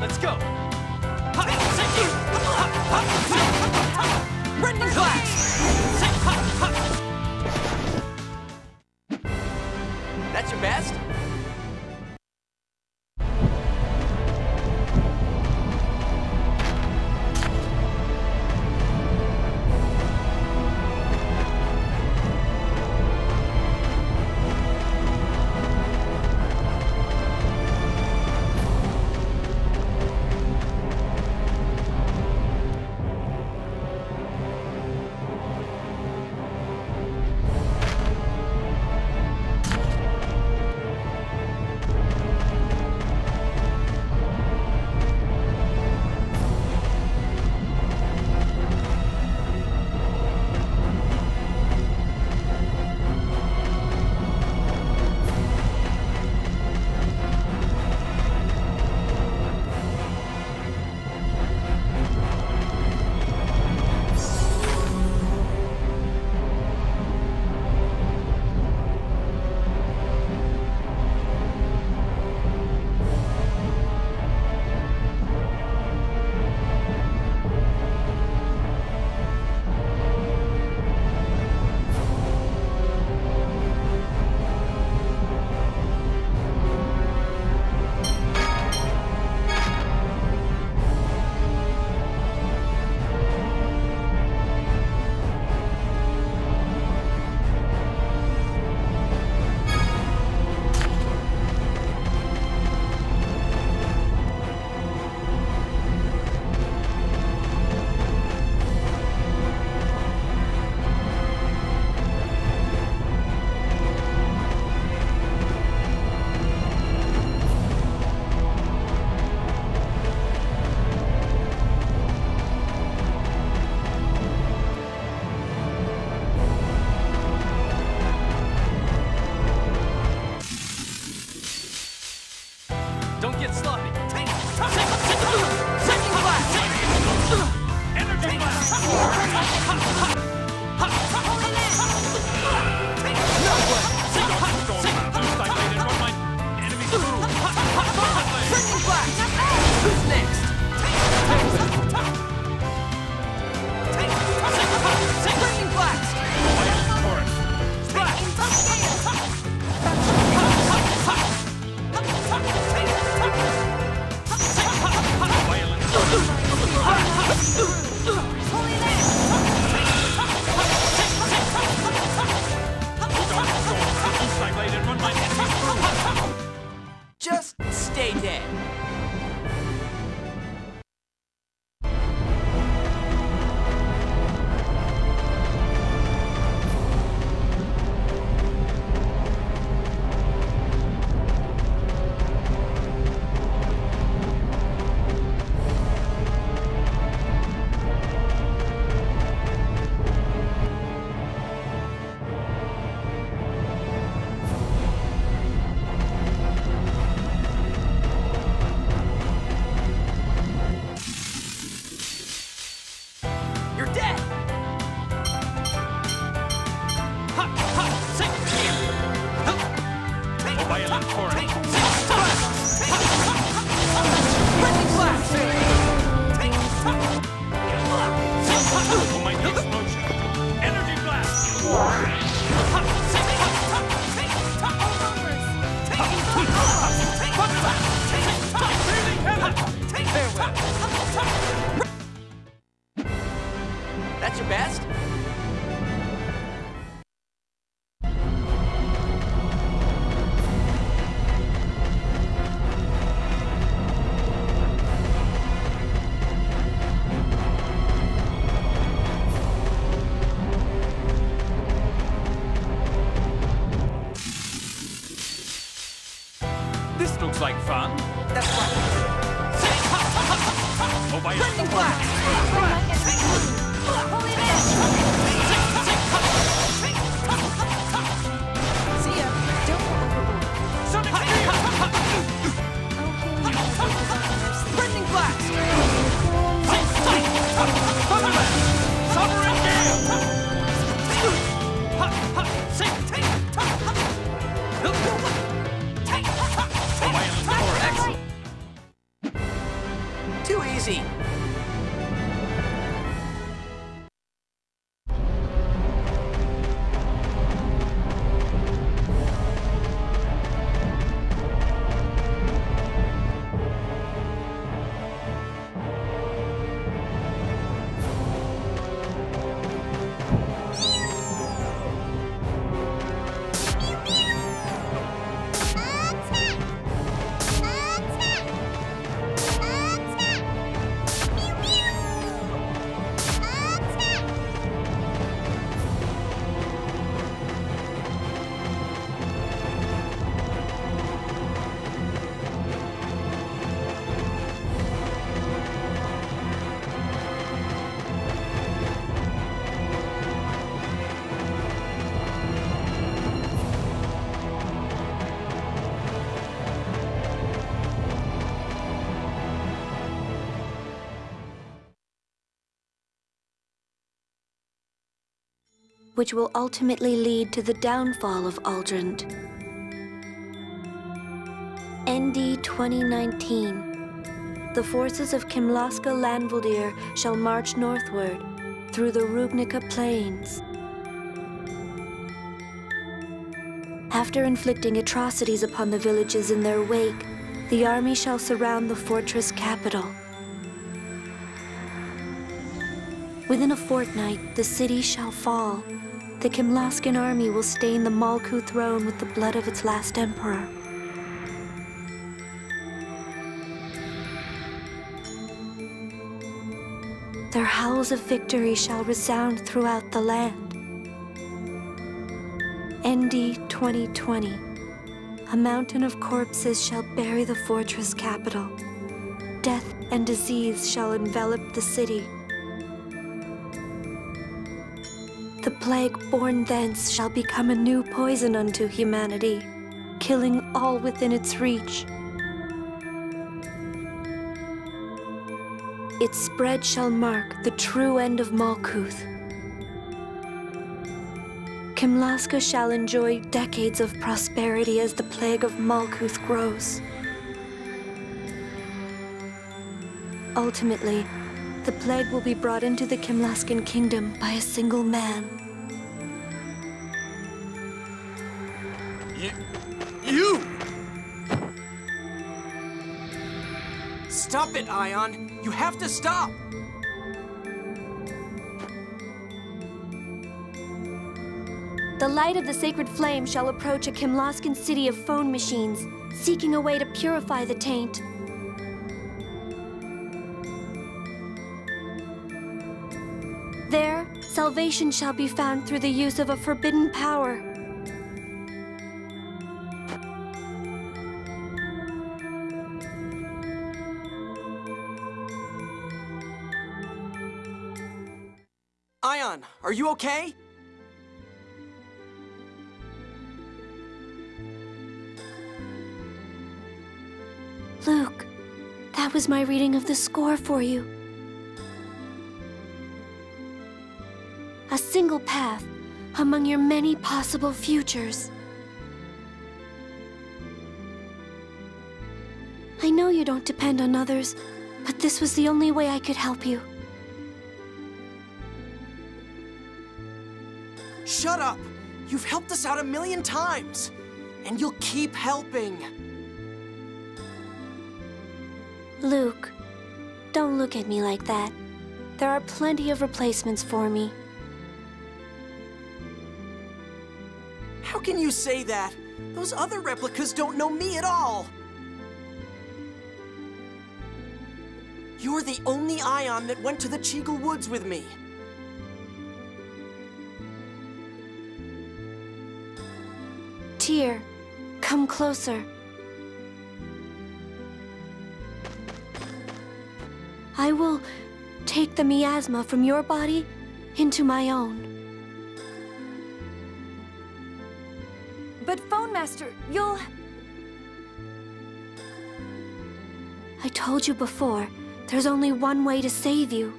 let's go. Brendan Glass! your best? This looks like fun. That's right. Obey Lightning Blast! Which will ultimately lead to the downfall of Auldrant. ND 2019. The forces of Kimlasca-Lanvaldear shall march northward through the Rugnica Plains. After inflicting atrocities upon the villages in their wake, the army shall surround the fortress capital. Within a fortnight, the city shall fall. The Kimlascan army will stain the Malkuth throne with the blood of its last emperor. Their howls of victory shall resound throughout the land. ND 2020. A mountain of corpses shall bury the fortress capital. Death and disease shall envelop the city. The plague born thence shall become a new poison unto humanity, killing all within its reach. Its spread shall mark the true end of Malkuth. Kimlasca shall enjoy decades of prosperity as the plague of Malkuth grows. Ultimately, the plague will be brought into the Kimlascan kingdom by a single man. You... You! Stop it, Ion! You have to stop! The light of the sacred flame shall approach a Kimlascan city of fonmachines, seeking a way to purify the taint. Salvation shall be found through the use of a forbidden power. Ion, are you okay? Luke, that was my reading of the score for you. Single path among your many possible futures. I know you don't depend on others, but this was the only way I could help you. Shut up! You've helped us out a million times! And you'll keep helping! Luke, don't look at me like that. There are plenty of replacements for me. How can you say that? Those other replicas don't know me at all! You're the only Ion that went to the Cheagle Woods with me. Tear, come closer. I will take the miasma from your body into my own. But Fon Master, you'll... I told you before, there's only one way to save you.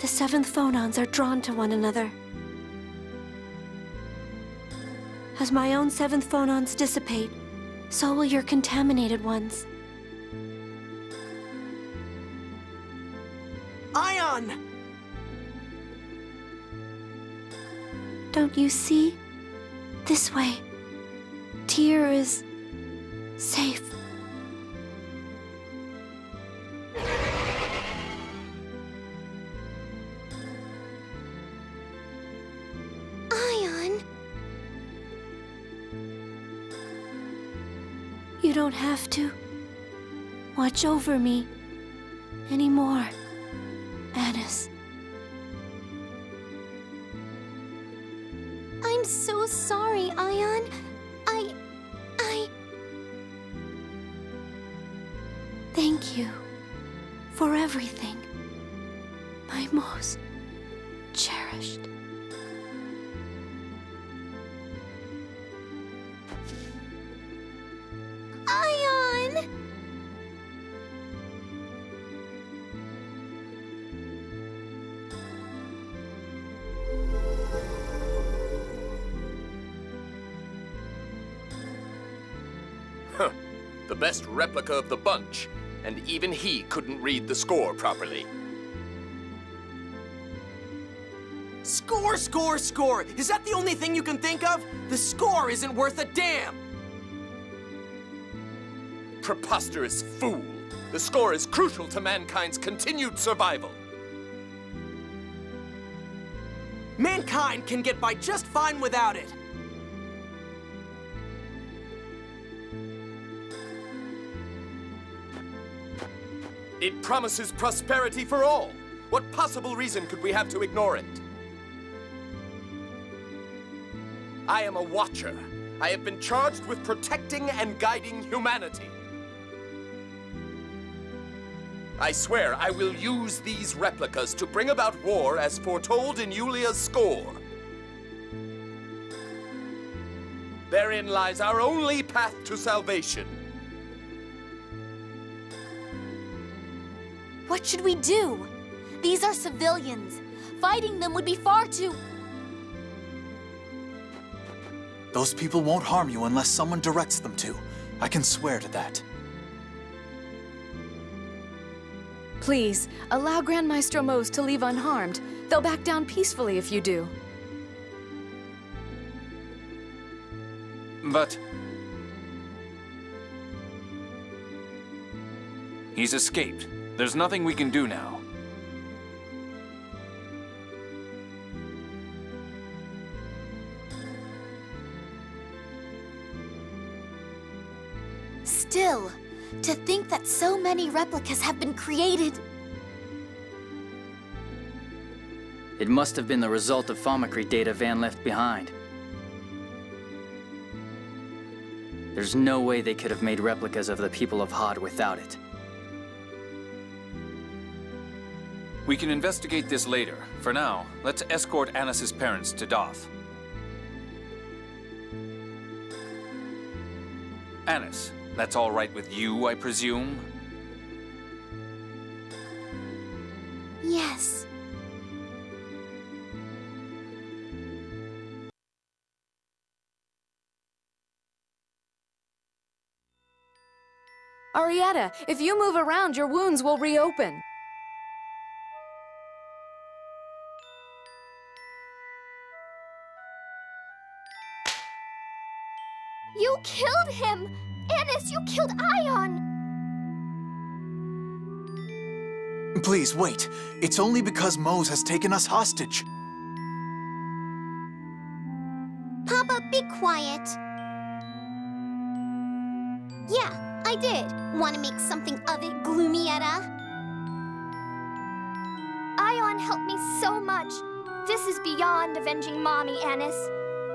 The seventh phonons are drawn to one another. As my own seventh phonons dissipate, so will your contaminated ones. Ion! Don't you see? This way. Tear is safe. Ion, You don't have to watch over me anymore, Anis. I'm so sorry, Ion. I. I. Thank you for everything, my most cherished. Huh. The best replica of the bunch, and even he couldn't read the score properly. Score, score, score! Is that the only thing you can think of? The score isn't worth a damn! Preposterous fool! The score is crucial to mankind's continued survival. Mankind can get by just fine without it. It promises prosperity for all. What possible reason could we have to ignore it? I am a watcher. I have been charged with protecting and guiding humanity. I swear I will use these replicas to bring about war as foretold in Yulia's score. Therein lies our only path to salvation. What should we do? These are civilians. Fighting them would be far too. Those people won't harm you unless someone directs them to. I can swear to that. Please, allow Grand Maestro Mohs to leave unharmed. They'll back down peacefully if you do. But... He's escaped. There's nothing we can do now. Still, to think that so many replicas have been created. It must have been the result of Thaumacrite data Van left behind. There's no way they could have made replicas of the people of Hod without it. We can investigate this later. For now, let's escort Anis's parents to Daath. Anis, that's all right with you, I presume? Yes. Arietta, if you move around, your wounds will reopen. You killed him! Anis, you killed Ion! Please, wait. It's only because Mohs has taken us hostage. Papa, be quiet. Yeah, I did. Want to make something of it, Gloomietta? Ion helped me so much. This is beyond avenging Mommy, Anis.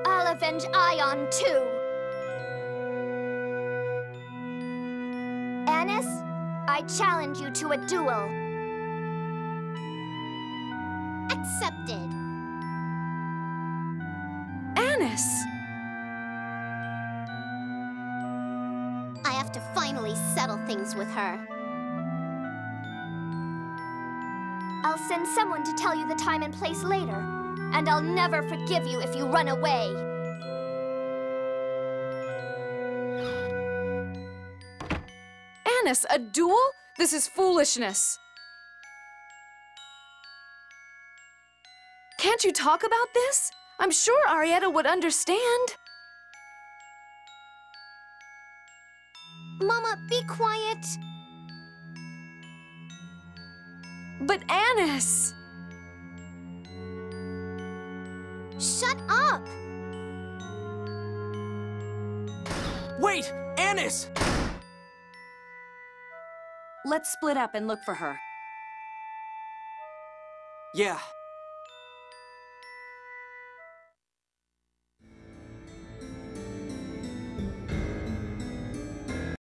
I'll avenge Ion, too. I challenge you to a duel. Accepted. Anis! I have to finally settle things with her. I'll send someone to tell you the time and place later. And I'll never forgive you if you run away. Anis, a duel? This is foolishness. Can't you talk about this? I'm sure Arietta would understand. Mama, be quiet. But Anis! Shut up. Wait! Anis! Let's split up and look for her. Yeah,